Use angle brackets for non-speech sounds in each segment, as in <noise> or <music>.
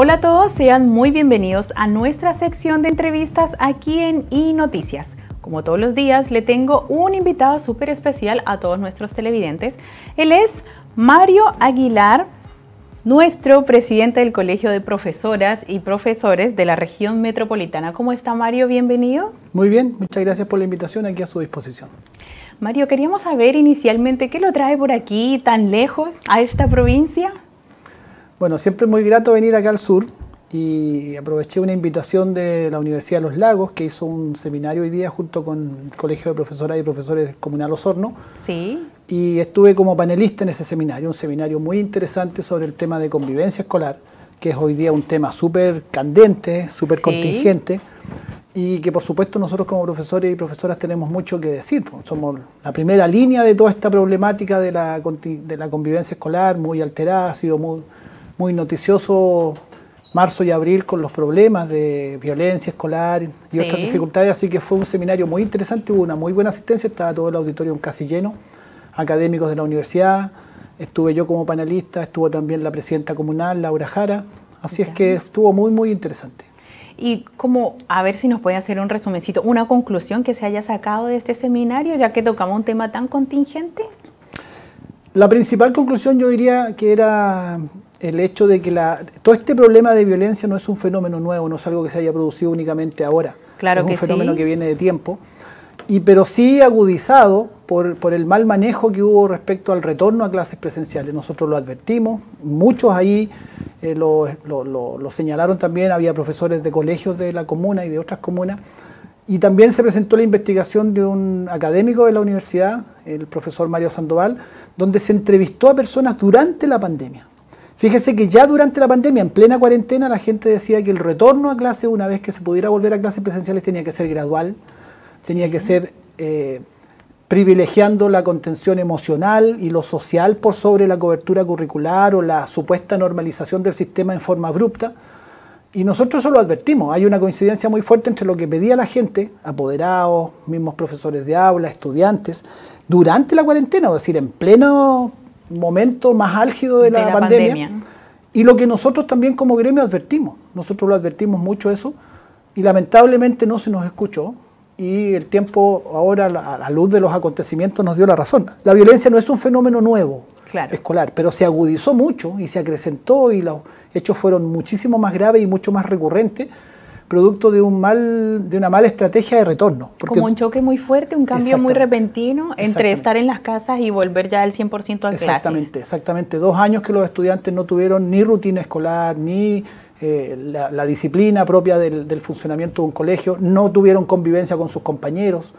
Hola a todos, sean muy bienvenidos a nuestra sección de entrevistas aquí en iNoticias. Como todos los días, le tengo un invitado súper especial a todos nuestros televidentes. Él es Mario Aguilar, nuestro presidente del Colegio de Profesoras y Profesores de la región metropolitana. ¿Cómo está Mario? Bienvenido. Muy bien, muchas gracias por la invitación aquí a su disposición. Mario, queríamos saber inicialmente qué lo trae por aquí tan lejos a esta provincia. Bueno, siempre es muy grato venir acá al sur y aproveché una invitación de la Universidad de Los Lagos que hizo un seminario hoy día junto con el Colegio de Profesoras y Profesores Comunal Osorno. Sí. Y estuve como panelista en ese seminario, un seminario muy interesante sobre el tema de convivencia escolar, que es hoy día un tema súper candente, súper contingente y que por supuesto nosotros como profesores y profesoras tenemos mucho que decir. Somos la primera línea de toda esta problemática de la, de la convivencia escolar, muy alterada, ha sido muy muy noticioso marzo y abril con los problemas de violencia escolar y otras dificultades, así que fue un seminario muy interesante, hubo una muy buena asistencia, estaba todo el auditorio casi lleno, académicos de la universidad, estuve yo como panelista, estuvo también la presidenta comunal, Laura Jara, así es que estuvo muy, muy interesante. Y como, a ver si nos puede hacer un resumencito, una conclusión que se haya sacado de este seminario, ya que tocamos un tema tan contingente. La principal conclusión yo diría que era el hecho de que la, todo este problema de violencia no es un fenómeno nuevo, no es algo que se haya producido únicamente ahora. Claro es un fenómeno que viene de tiempo. Y, pero sí agudizado por, por, el mal manejo que hubo respecto al retorno a clases presenciales. Nosotros lo advertimos, muchos ahí eh, lo, lo, lo, señalaron también, había profesores de colegios de la comuna y de otras comunas. Y también se presentó la investigación de un académico de la universidad, el profesor Mario Sandoval, donde se entrevistó a personas durante la pandemia Fíjese que ya durante la pandemia, en plena cuarentena, la gente decía que el retorno a clase, una vez que se pudiera volver a clases presenciales, tenía que ser gradual, tenía que ser eh, privilegiando la contención emocional y lo social por sobre la cobertura curricular o la supuesta normalización del sistema en forma abrupta. Y nosotros eso lo advertimos. Hay una coincidencia muy fuerte entre lo que pedía la gente, apoderados, mismos profesores de aula, estudiantes, durante la cuarentena, es decir, en pleno momento más álgido de, la, pandemia, y lo que nosotros también como gremio advertimos. Nosotros lo advertimos mucho eso. Y lamentablemente no se nos escuchó. Y el tiempo ahora a la luz de los acontecimientos nos dio la razón. La violencia no es un fenómeno nuevo escolar, pero se agudizó mucho y se acrecentó y los hechos fueron muchísimo más graves y mucho más recurrentes producto de un mal de una mala estrategia de retorno. Como un choque muy fuerte, un cambio muy repentino entre estar en las casas y volver ya al 100% a clases. Exactamente, exactamente. Dos años que los estudiantes no tuvieron ni rutina escolar, ni eh, la, disciplina propia del, del, funcionamiento de un colegio, no tuvieron convivencia con sus compañeros,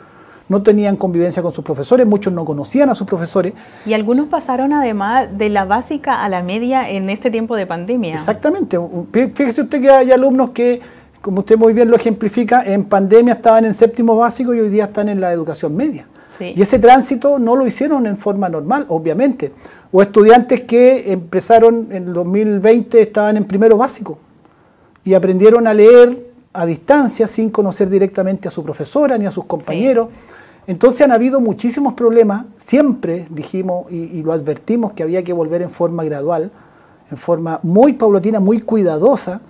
no tenían convivencia con sus profesores, muchos no conocían a sus profesores. Y algunos pasaron además de la básica a la media en este tiempo de pandemia. Exactamente. Fíjese usted que hay alumnos que como usted muy bien lo ejemplifica, en pandemia estaban en séptimo básico y hoy día están en la educación media. Y ese tránsito no lo hicieron en forma normal, obviamente. O estudiantes que empezaron en el 2020 estaban en primero básico y aprendieron a leer a distancia sin conocer directamente a su profesora ni a sus compañeros. Entonces han habido muchísimos problemas. Siempre dijimos y, y lo advertimos que había que volver en forma gradual, en forma muy paulatina, muy cuidadosa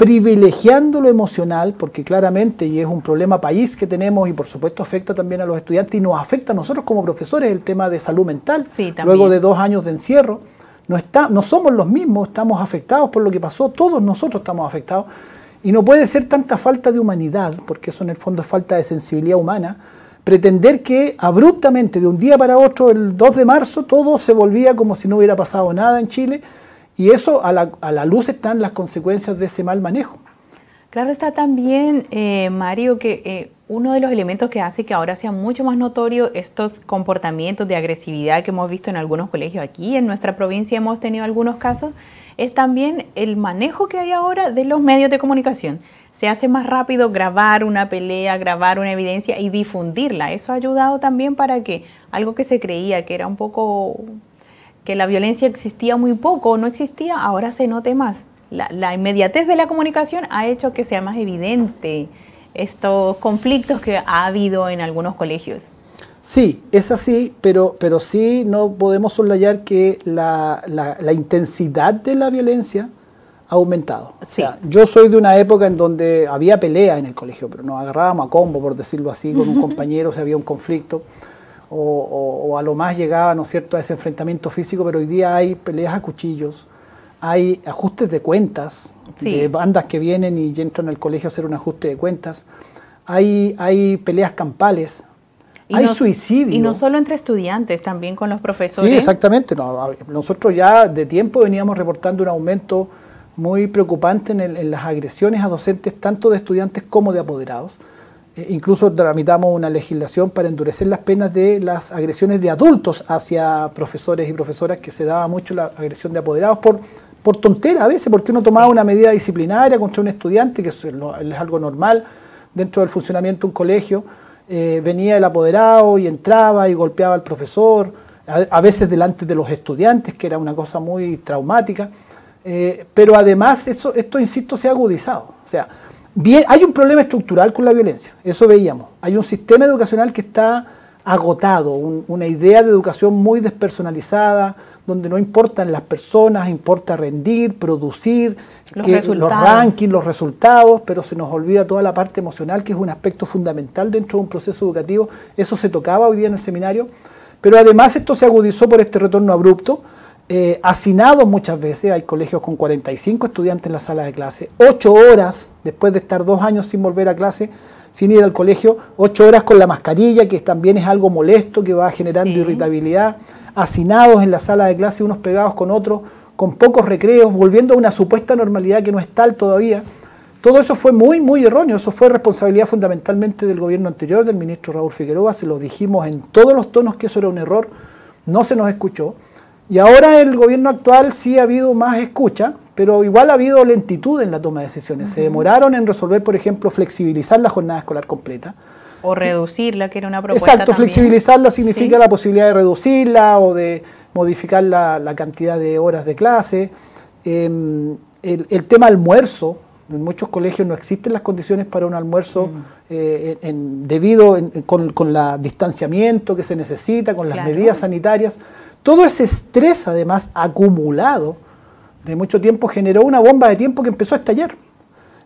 privilegiando lo emocional, porque claramente, y es un problema país que tenemos y por supuesto afecta también a los estudiantes y nos afecta a nosotros como profesores el tema de salud mental, luego de dos años de encierro. No, está, no somos los mismos, estamos afectados por lo que pasó, todos nosotros estamos afectados. Y no puede ser tanta falta de humanidad, porque eso en el fondo es falta de sensibilidad humana, pretender que abruptamente, de un día para otro, el 2 de marzo, todo se volvía como si no hubiera pasado nada en Chile y eso a la, a la luz están las consecuencias de ese mal manejo. Claro está también, eh, Mario, que eh, uno de los elementos que hace que ahora sea mucho más notorio estos comportamientos de agresividad que hemos visto en algunos colegios aquí, en nuestra provincia hemos tenido algunos casos, es también el manejo que hay ahora de los medios de comunicación. Se hace más rápido grabar una pelea, grabar una evidencia y difundirla. Eso ha ayudado también para que algo que se creía que era un poco que la violencia existía muy poco o no existía, ahora se note más. La, inmediatez de la comunicación ha hecho que sea más evidente estos conflictos que ha habido en algunos colegios. Sí, es así, pero, pero sí no podemos soslayar que la, la, intensidad de la violencia ha aumentado. O sea, yo soy de una época en donde había pelea en el colegio, pero nos agarrábamos a combo, por decirlo así, con un <laughs> compañero si había un conflicto, o, a lo más llegaba, ¿no es cierto?, a ese enfrentamiento físico, pero hoy día hay peleas a cuchillos, hay ajustes de cuentas, de bandas que vienen y entran al colegio a hacer un ajuste de cuentas, hay, hay peleas campales, hay suicidio. Y no solo entre estudiantes, también con los profesores. Sí, exactamente. nosotros ya de tiempo veníamos reportando un aumento muy preocupante en, las agresiones a docentes, tanto de estudiantes como de apoderados. Eh, incluso tramitamos una legislación para endurecer las penas de las agresiones de adultos hacia profesores y profesoras, que se daba mucho la agresión de apoderados por, por tontera a veces, porque uno tomaba una medida disciplinaria contra un estudiante, que es, algo normal dentro del funcionamiento de un colegio eh, venía el apoderado y entraba y golpeaba al profesor, a, veces delante de los estudiantes, que era una cosa muy traumática. Eh, pero además esto, insisto, se ha agudizado. O sea, bien, hay un problema estructural con la violencia, eso veíamos. Hay un sistema educacional que está agotado, una idea de educación muy despersonalizada, donde no importan las personas, importa rendir, producir, los, los, rankings, los resultados, pero se nos olvida toda la parte emocional, que es un aspecto fundamental dentro de un proceso educativo. Eso se tocaba hoy día en el seminario, pero además esto se agudizó por este retorno abrupto, eh, hacinado muchas veces, hay colegios con 45 estudiantes en la sala de clase, 8 horas después de estar dos años sin volver a clase, sin ir al colegio, 8 horas con la mascarilla, que también es algo molesto, que va generando irritabilidad hacinados en la sala de clase, unos pegados con otros, con pocos recreos, volviendo a una supuesta normalidad que no es tal todavía. Todo eso fue muy, muy erróneo. Eso fue responsabilidad fundamentalmente del gobierno anterior, del ministro Raúl Figueroa. Se lo dijimos en todos los tonos que eso era un error. No se nos escuchó. Y ahora el gobierno actual sí ha habido más escucha, pero igual ha habido lentitud en la toma de decisiones. Se demoraron en resolver, por ejemplo, flexibilizar la jornada escolar completa. O reducirla, que era una propuesta. Exacto, flexibilizarla significa la posibilidad de reducirla o de modificar la, cantidad de horas de clase. Em, el, tema almuerzo, en muchos colegios no existen las condiciones para un almuerzo mm. eh, debido con, el distanciamiento que se necesita, con las medidas sanitarias. Todo ese estrés, además, acumulado de mucho tiempo, generó una bomba de tiempo que empezó a estallar.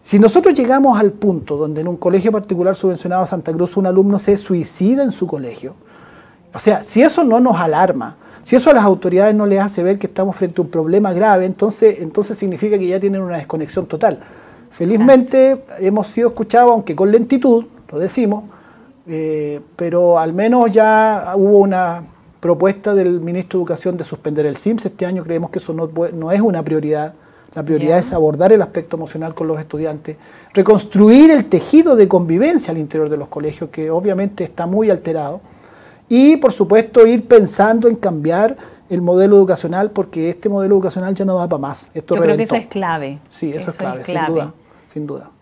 Si nosotros llegamos al punto donde en un colegio particular subvencionado a Santa Cruz un alumno se suicida en su colegio, o sea, si eso no nos alarma, si eso a las autoridades no les hace ver que estamos frente a un problema grave, entonces, entonces significa que ya tienen una desconexión total. Felizmente hemos sido escuchados, aunque con lentitud, lo decimos, eh, pero al menos ya hubo una propuesta del ministro de Educación de suspender el SIMS. Este año creemos que eso no, no es una prioridad la prioridad es abordar el aspecto emocional con los estudiantes, reconstruir el tejido de convivencia al interior de los colegios, que obviamente está muy alterado, y por supuesto ir pensando en cambiar el modelo educacional, porque este modelo educacional ya no va para más. Esto yo creo que eso es clave. Sí, eso, es, clave, sin duda. Sin duda.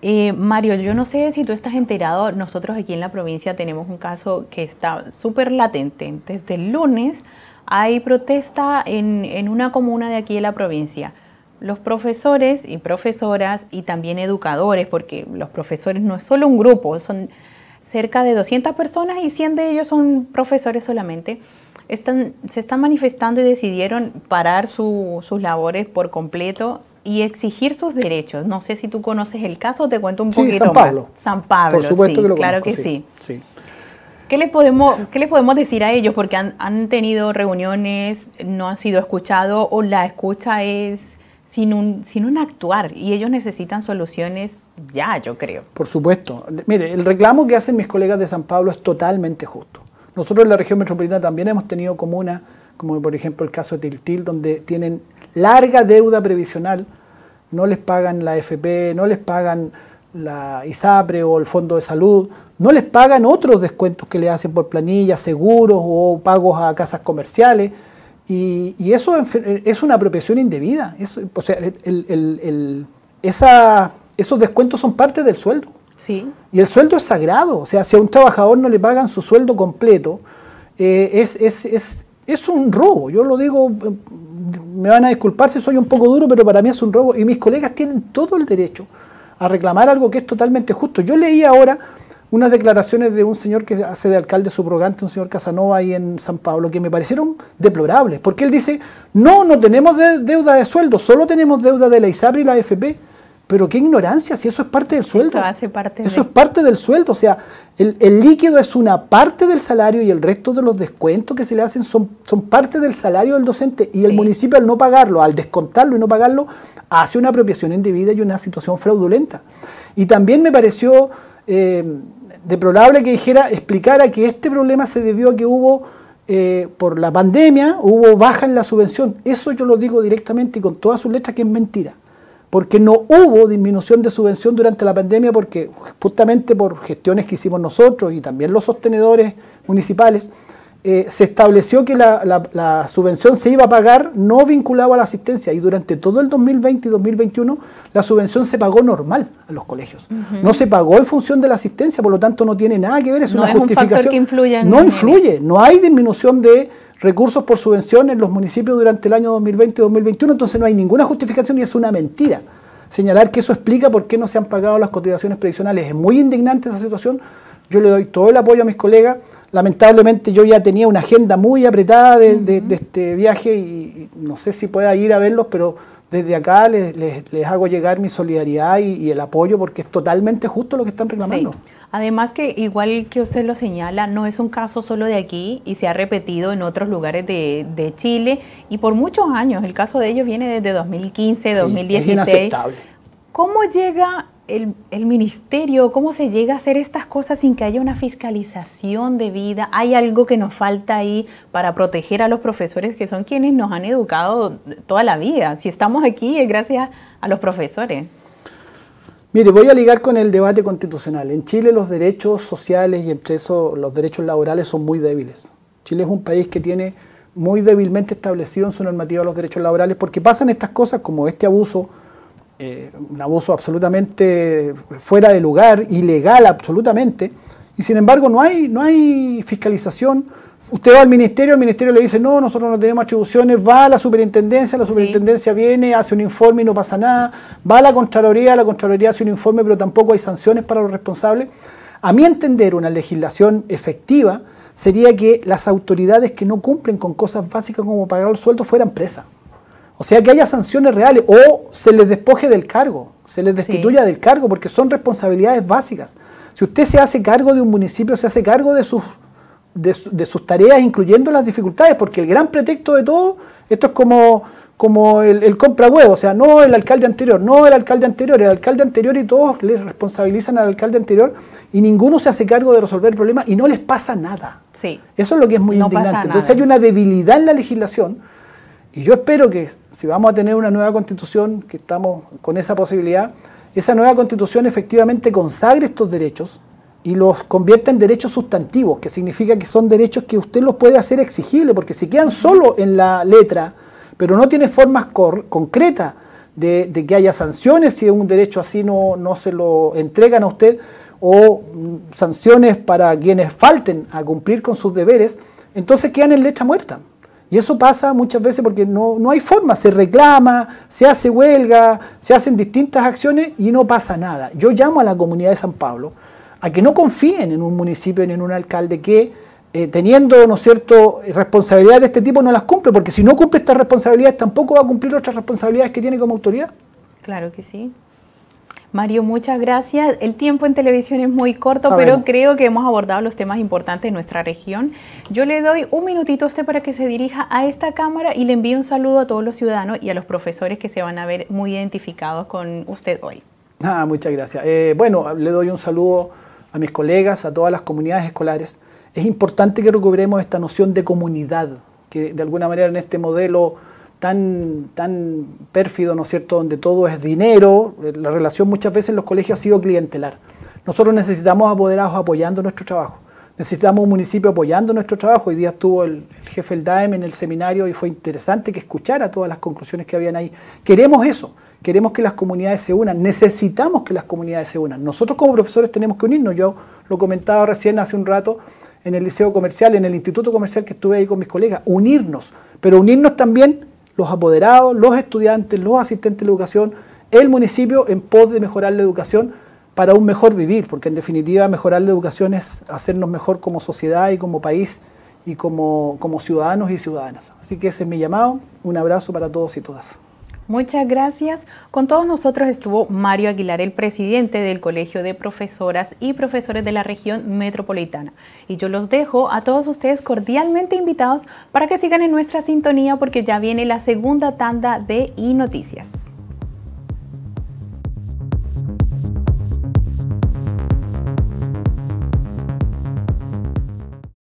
Eh, Mario, yo no sé si tú estás enterado, nosotros aquí en la provincia tenemos un caso que está súper latente. Desde el lunes hay protesta en, una comuna de aquí de la provincia los profesores y profesoras y también educadores, porque los profesores no es solo un grupo, son cerca de 200 personas y 100 de ellos son profesores solamente, están, se están manifestando y decidieron parar sus labores por completo y exigir sus derechos. No sé si tú conoces el caso, te cuento un sí, poquito San Pablo. San Pablo, por supuesto que lo claro que sí. ¿Qué le podemos, qué le podemos decir a ellos? Porque han, han tenido reuniones, no han sido escuchados o la escucha es sin un, sin un actuar y ellos necesitan soluciones ya, yo creo. Por supuesto. Mire, el reclamo que hacen mis colegas de San Pablo es totalmente justo. Nosotros en la región metropolitana también hemos tenido comunas, como por ejemplo el caso de Tiltil, donde tienen larga deuda previsional, no les pagan la FP, no les pagan la ISAPRE o el Fondo de Salud, no les pagan otros descuentos que le hacen por planillas, seguros o pagos a casas comerciales. Y, eso es una apropiación indebida. o sea, esos descuentos son parte del sueldo. Sí. Y el sueldo es sagrado. O sea, si a un trabajador no le pagan su sueldo completo, eh, es, es, un robo. Yo lo digo, me van a disculpar si soy un poco duro, pero para mí es un robo. Y mis colegas tienen todo el derecho a reclamar algo que es totalmente justo. Yo leí ahora unas declaraciones de un señor que hace de alcalde subrogante, un señor Casanova ahí en San Pablo, que me parecieron deplorables, porque él dice, no, no tenemos deuda de sueldo, solo tenemos deuda de la ISAPRE y la AFP. Pero qué ignorancia, si eso es parte del sueldo. Eso hace parte Eso es parte del sueldo. O sea, el, líquido es una parte del salario y el resto de los descuentos que se le hacen son, son parte del salario del docente. Y el municipio al no pagarlo, al descontarlo y no pagarlo, hace una apropiación indebida y una situación fraudulenta. Y también me pareció eh, deplorable que dijera, explicara que este problema se debió a que hubo, eh, por la pandemia, hubo baja en la subvención. Eso yo lo digo directamente y con todas sus letras que es mentira porque no hubo disminución de subvención durante la pandemia, porque justamente por gestiones que hicimos nosotros y también los sostenedores municipales, eh, se estableció que la, subvención se iba a pagar no vinculado a la asistencia y durante todo el 2020 y 2021 la subvención se pagó normal a los colegios. No se pagó en función de la asistencia, por lo tanto no tiene nada que ver, es una justificación. no influye, no hay disminución de recursos por subvención en los municipios durante el año 2020 y 2021, entonces no hay ninguna justificación y es una mentira. Señalar que eso explica por qué no se han pagado las cotizaciones previsionales. Es muy indignante esa situación. Yo le doy todo el apoyo a mis colegas. Lamentablemente yo ya tenía una agenda muy apretada de, este viaje y no sé si pueda ir a verlos, pero desde acá les, hago llegar mi solidaridad y, el apoyo porque es totalmente justo lo que están reclamando. Además que igual que usted lo señala, no es un caso solo de aquí y se ha repetido en otros lugares de, Chile y por muchos años. El caso de ellos viene desde 2015, 2016. Es inaceptable. ¿Cómo llega el, el, ministerio, cómo se llega a hacer estas cosas sin que haya una fiscalización de vida? ¿Hay algo que nos falta ahí para proteger a los profesores que son quienes nos han educado toda la vida? Si estamos aquí es gracias a los profesores. Mire, voy a ligar con el debate constitucional. En Chile los derechos sociales y entre eso los derechos laborales son muy débiles. Chile es un país que tiene muy débilmente establecido en su normativa los derechos laborales porque pasan estas cosas como este abuso, eh, un abuso absolutamente fuera de lugar, ilegal absolutamente, y sin embargo no hay, no hay fiscalización Usted va al ministerio, el ministerio le dice, no, nosotros no tenemos atribuciones, va a la superintendencia, la superintendencia viene, hace un informe y no pasa nada, va a la Contraloría, la Contraloría hace un informe, pero tampoco hay sanciones para los responsables. A mi entender, una legislación efectiva sería que las autoridades que no cumplen con cosas básicas como pagar el sueldo fueran presas. O sea, que haya sanciones reales o se les despoje del cargo, se les destituya del cargo, porque son responsabilidades básicas. Si usted se hace cargo de un municipio, se hace cargo de sus de, sus tareas, incluyendo las dificultades, porque el gran pretexto de todo, esto es como, como el, compra huevo, o sea, no el alcalde anterior, no el alcalde anterior, el alcalde anterior y todos les responsabilizan al alcalde anterior y ninguno se hace cargo de resolver el problema y no les pasa nada. Sí. Eso es lo que es muy indignante. Entonces hay una debilidad en la legislación y yo espero que si vamos a tener una nueva constitución, que estamos con esa posibilidad, esa nueva constitución efectivamente consagre estos derechos, y los convierte en derechos sustantivos, que significa que son derechos que usted los puede hacer exigibles, porque si quedan solo en la letra, pero no tiene formas concretas de, que haya sanciones si un derecho así no, no se lo entregan a usted, o mm, sanciones para quienes falten a cumplir con sus deberes, entonces quedan en letra muerta. Y eso pasa muchas veces porque no, no, hay forma, se reclama, se hace huelga, se hacen distintas acciones y no pasa nada. Yo llamo a la comunidad de San Pablo a que no confíen en un municipio ni en un alcalde que, eh, teniendo, ¿no cierto?, responsabilidades de este tipo no las cumple, porque si no cumple estas responsabilidades tampoco va a cumplir otras responsabilidades que tiene como autoridad. Claro que sí. Mario, muchas gracias. El tiempo en televisión es muy corto, pero creo que hemos abordado los temas importantes de nuestra región. Yo le doy un minutito a usted para que se dirija a esta cámara y le envíe un saludo a todos los ciudadanos y a los profesores que se van a ver muy identificados con usted hoy. Ah, muchas gracias. Eh, bueno, le doy un saludo a mis colegas, a todas las comunidades escolares, es importante que recuperemos esta noción de comunidad, que de alguna manera en este modelo tan, tan pérfido, ¿no es cierto?, donde todo es dinero, eh, la relación muchas veces en los colegios ha sido clientelar. Nosotros necesitamos apoderados apoyando nuestro trabajo. Necesitamos un municipio apoyando nuestro trabajo. Hoy día estuvo el, jefe del DAEM en el seminario y fue interesante que escuchara todas las conclusiones que habían ahí. Queremos eso. Queremos que las comunidades se unan, necesitamos que las comunidades se unan. Nosotros como profesores tenemos que unirnos. Yo lo comentaba recién hace un rato en el liceo comercial, en el instituto comercial que estuve ahí con mis colegas, unirnos, pero unirnos también los apoderados, los estudiantes, los asistentes de educación, el municipio en pos de mejorar la educación para un mejor vivir, porque en definitiva mejorar la educación es hacernos mejor como sociedad y como país y como, como ciudadanos y ciudadanas. Así que ese es mi llamado. Un abrazo para todos y todas. Muchas gracias. Con todos nosotros estuvo Mario Aguilar, el presidente del Colegio de Profesoras y Profesores de la región metropolitana. Y yo los dejo a todos ustedes cordialmente invitados para que sigan en nuestra sintonía porque ya viene la segunda tanda de iNoticias.